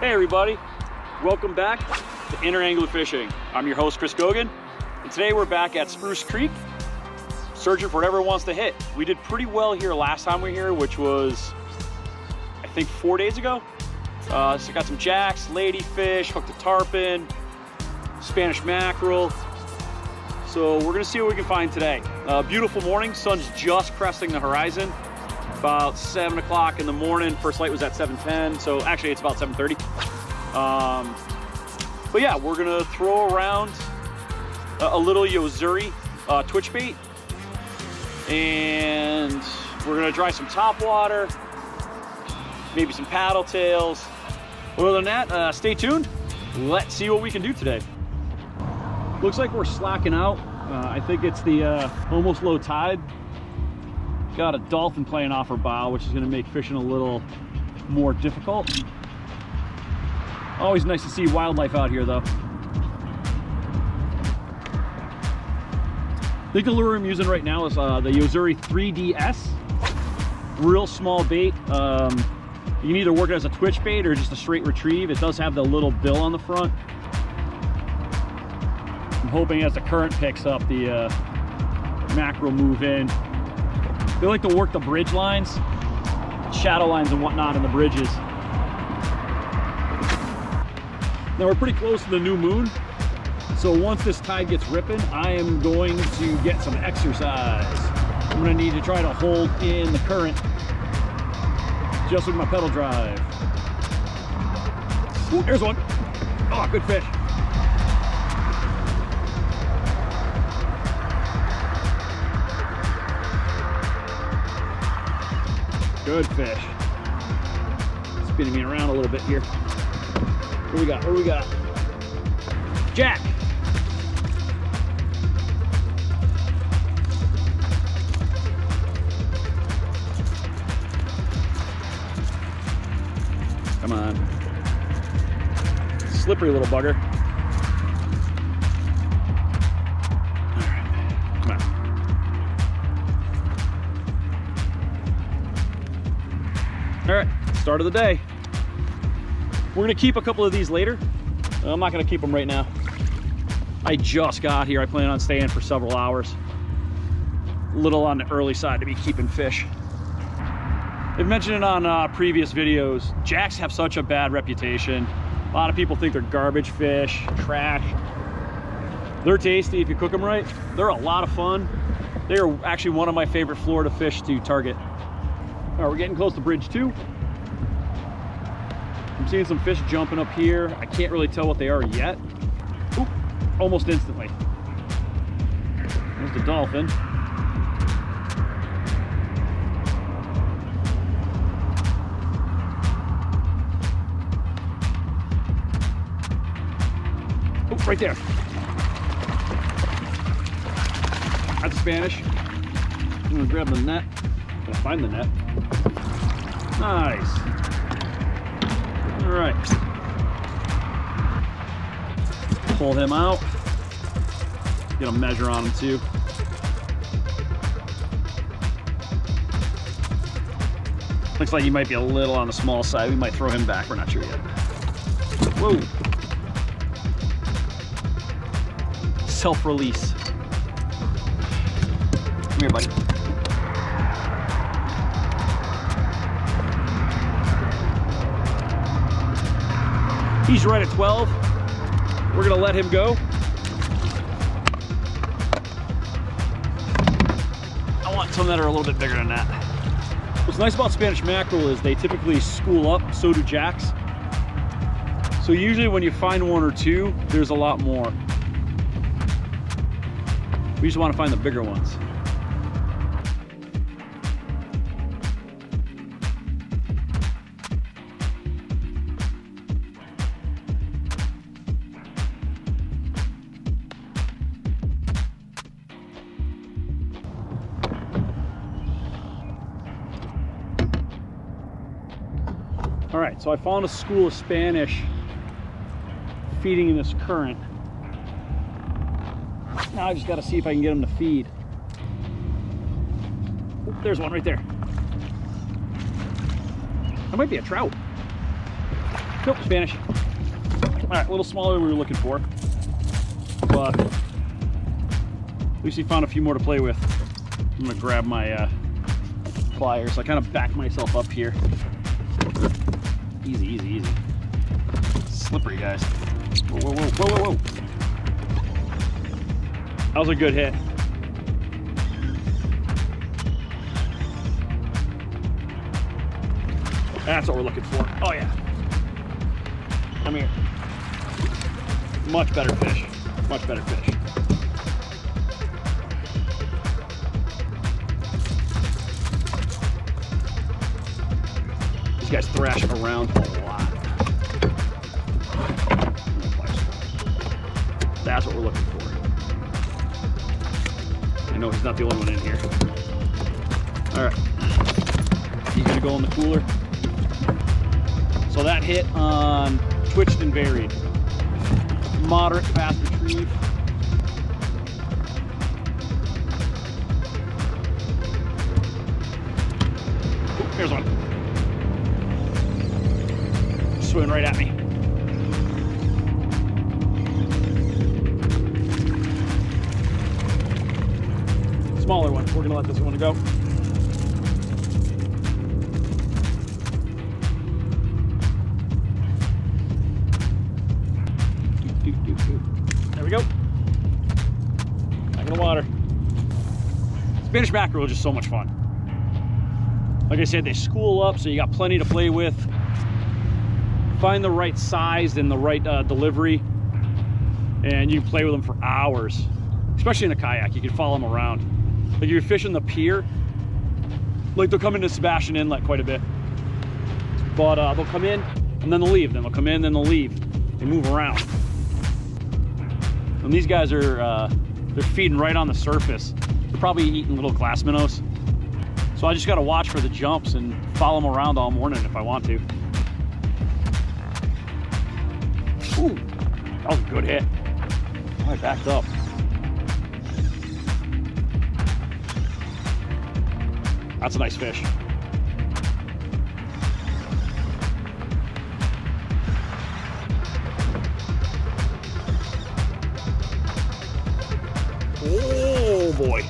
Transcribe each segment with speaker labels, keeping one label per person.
Speaker 1: Hey everybody, welcome back to Inner Angler Fishing. I'm your host Chris Goguen, and today we're back at Spruce Creek, searching for whatever wants to hit. We did pretty well here last time we were here, which was, I think four days ago. Uh, so got some jacks, ladyfish, hooked a tarpon, Spanish mackerel. So we're gonna see what we can find today. Uh, beautiful morning, sun's just cresting the horizon about seven o'clock in the morning. First light was at 7.10, so actually it's about 7.30. Um, but yeah, we're gonna throw around a, a little Yo-Zuri uh, twitch bait, and we're gonna dry some top water, maybe some paddle tails. Other than that, uh, stay tuned. Let's see what we can do today. Looks like we're slacking out. Uh, I think it's the uh, almost low tide got a dolphin playing off her bow, which is going to make fishing a little more difficult. Always nice to see wildlife out here, though. I think the lure I'm using right now is uh, the Yo-Zuri 3DS. Real small bait. Um, you can either work it as a twitch bait or just a straight retrieve. It does have the little bill on the front. I'm hoping as the current picks up, the uh, mackerel move in. They like to work the bridge lines, shadow lines and whatnot in the bridges. Now we're pretty close to the new moon. So once this tide gets ripping, I am going to get some exercise. I'm gonna need to try to hold in the current just with my pedal drive. Ooh, there's one. Oh, good fish. Good fish. Spinning me around a little bit here. What we got? What we got? Jack. Come on. Slippery little bugger. All right, start of the day. We're gonna keep a couple of these later. I'm not gonna keep them right now. I just got here. I plan on staying for several hours. A little on the early side to be keeping fish. I've mentioned it on uh, previous videos. Jacks have such a bad reputation. A lot of people think they're garbage fish, trash. They're tasty if you cook them right. They're a lot of fun. They are actually one of my favorite Florida fish to target. We're getting close to bridge two. I'm seeing some fish jumping up here. I can't really tell what they are yet. Oop, almost instantly. There's the dolphin. Oh, right there. That's Spanish. I'm gonna grab the net. Gonna find the net. Nice. All right. Pull him out. Get a measure on him too. Looks like he might be a little on the small side. We might throw him back. We're not sure yet. Whoa. Self-release. Come here, buddy. He's right at 12. We're gonna let him go. I want some that are a little bit bigger than that. What's nice about Spanish mackerel is they typically school up, so do jacks. So usually when you find one or two, there's a lot more. We just want to find the bigger ones. So I found a school of Spanish feeding in this current. Now I just got to see if I can get them to feed. Oop, there's one right there. That might be a trout. Nope, Spanish. All right, a little smaller than we were looking for, but at least he found a few more to play with. I'm gonna grab my uh, pliers. I kind of back myself up here. Easy, easy, easy. Slippery, guys. Whoa, whoa, whoa, whoa, whoa, whoa. That was a good hit. That's what we're looking for. Oh yeah. Come here. Much better fish. Much better fish. These guys thrash around a lot. That's what we're looking for. I know he's not the only one in here. All right. He's gonna go in the cooler. So that hit on twitched and varied. Moderate fast retrieve. Here's one. Swimming right at me. Smaller one. We're gonna let this one go. There we go. Back in the water. Spanish mackerel is just so much fun. Like I said, they school up, so you got plenty to play with. Find the right size and the right uh, delivery, and you can play with them for hours. Especially in a kayak, you can follow them around. Like if you're fishing the pier, like they'll come into Sebastian Inlet quite a bit. But uh, they'll come in and then they'll leave. Then they'll come in, and then they'll leave. They move around. And these guys are, uh, they're feeding right on the surface. They're probably eating little glass minnows. So I just gotta watch for the jumps and follow them around all morning if I want to. Ooh, that was a good hit. I backed up. That's a nice fish. Oh boy.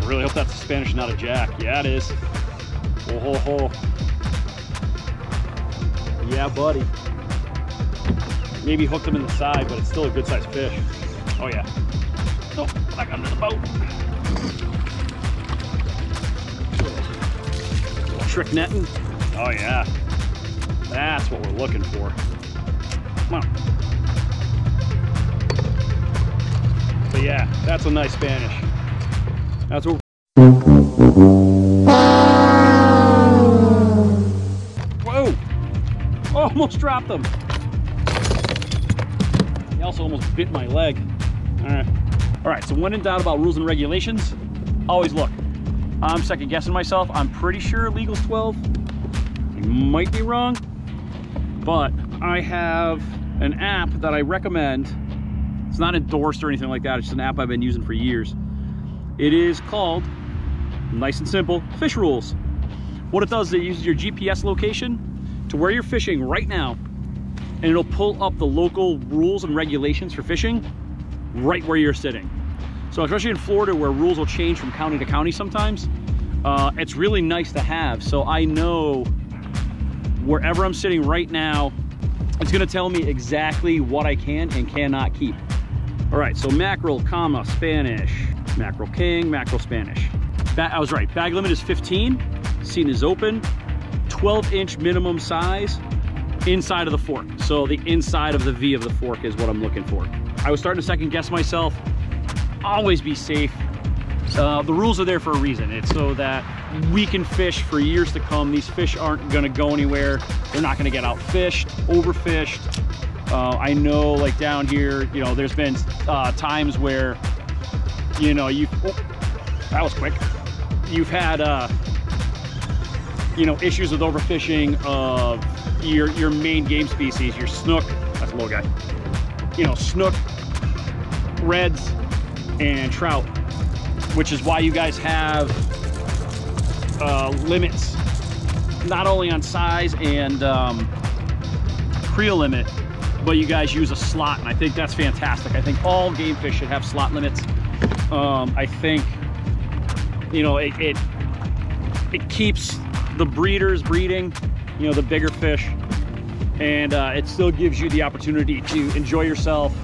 Speaker 1: I really hope that's a Spanish, not a jack. Yeah, it is. Oh ho ho. Yeah, buddy. Maybe hooked him in the side, but it's still a good sized fish. Oh yeah. Nope, back under the boat. Trick netting. Oh yeah. That's what we're looking for. Come on. But yeah, that's a nice Spanish. That's what. Almost dropped them. He also almost bit my leg. All right. All right, so when in doubt about rules and regulations, always look. I'm second guessing myself. I'm pretty sure legal's 12. I might be wrong, but I have an app that I recommend. It's not endorsed or anything like that. It's just an app I've been using for years. It is called, nice and simple, Fish Rules. What it does is it uses your GPS location to where you're fishing right now, and it'll pull up the local rules and regulations for fishing right where you're sitting. So especially in Florida where rules will change from county to county sometimes, uh, it's really nice to have. So I know wherever I'm sitting right now, it's gonna tell me exactly what I can and cannot keep. All right, so mackerel, comma, Spanish. Mackerel king, mackerel Spanish. I was right, bag limit is 15, scene is open, 12 inch minimum size inside of the fork. So the inside of the V of the fork is what I'm looking for. I was starting to second guess myself. Always be safe. Uh, the rules are there for a reason. It's so that we can fish for years to come. These fish aren't gonna go anywhere. They're not gonna get outfished, overfished. Uh, I know like down here, you know, there's been uh, times where, you know, you, oh, that was quick. You've had, uh, you know, issues with overfishing of your, your main game species, your snook, that's a little guy, you know, snook, reds, and trout, which is why you guys have uh, limits, not only on size and um, creel limit, but you guys use a slot, and I think that's fantastic. I think all game fish should have slot limits. Um, I think, you know, it, it, it keeps the breeders breeding, you know, the bigger fish, and uh, it still gives you the opportunity to enjoy yourself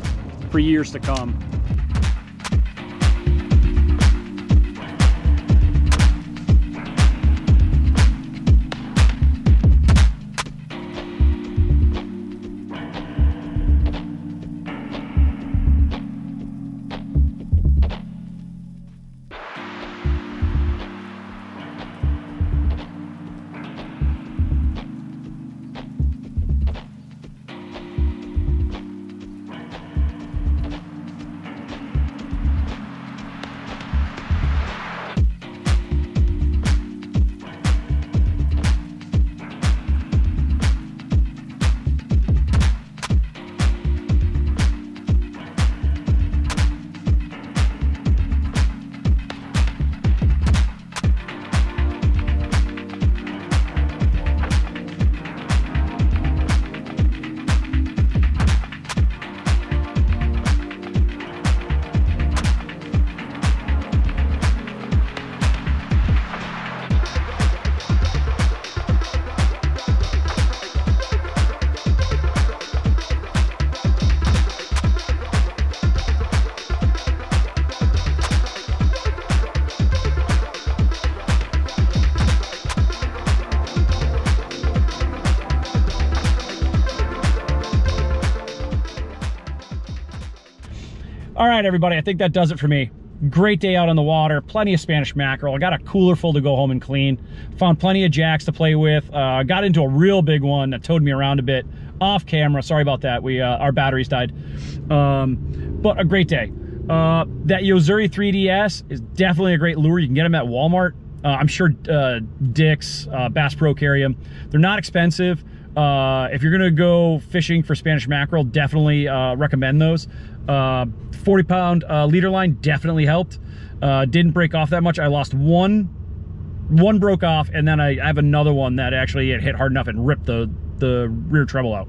Speaker 1: for years to come. All right, everybody, I think that does it for me. Great day out on the water, plenty of Spanish mackerel. I got a cooler full to go home and clean. Found plenty of jacks to play with. Uh, got into a real big one that towed me around a bit off camera. Sorry about that. We uh, Our batteries died. Um, but a great day. Uh, that Yo-Zuri 3DS is definitely a great lure. You can get them at Walmart. Uh, I'm sure uh, Dick's, uh, Bass Pro carry them. They're not expensive. Uh, if you're gonna go fishing for Spanish mackerel, definitely uh, recommend those. Uh, 40 pound uh, leader line definitely helped. Uh, didn't break off that much. I lost one, one broke off, and then I, have another one that actually it hit hard enough and ripped the the rear treble out.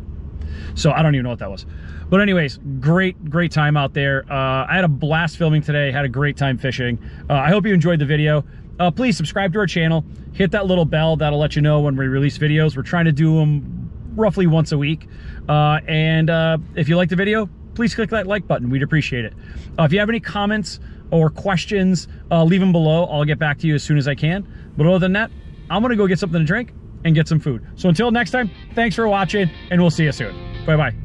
Speaker 1: So I don't even know what that was. But anyways, great, great time out there. Uh, I had a blast filming today. Had a great time fishing. Uh, I hope you enjoyed the video. Uh, please subscribe to our channel. Hit that little bell. That'll let you know when we release videos. We're trying to do them roughly once a week. Uh, and uh, if you like the video, please click that like button. We'd appreciate it. Uh, if you have any comments or questions, uh, leave them below. I'll get back to you as soon as I can. But other than that, I'm going to go get something to drink and get some food. So until next time, thanks for watching, and we'll see you soon. Bye-bye.